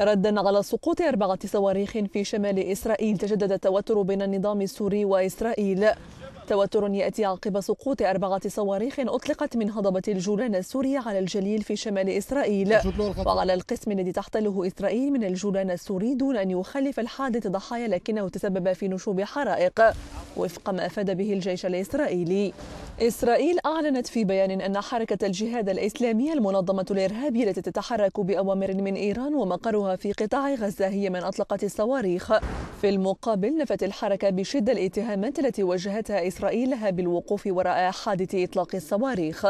ردا على سقوط أربعة صواريخ في شمال إسرائيل تجدد التوتر بين النظام السوري وإسرائيل. توتر يأتي عقب سقوط أربعة صواريخ أطلقت من هضبة الجولان السورية على الجليل في شمال إسرائيل. وعلى القسم الذي تحتله إسرائيل من الجولان السوري دون أن يخلف الحادث ضحايا لكنه تسبب في نشوب حرائق وفق ما أفاد به الجيش الإسرائيلي. إسرائيل أعلنت في بيان أن حركة الجهاد الإسلامي المنظمة الإرهابية التي تتحرك بأوامر من إيران ومقرها في قطاع غزة هي من أطلقت الصواريخ. في المقابل نفت الحركة بشدة الاتهامات التي وجهتها إسرائيل لها بالوقوف وراء حادث إطلاق الصواريخ.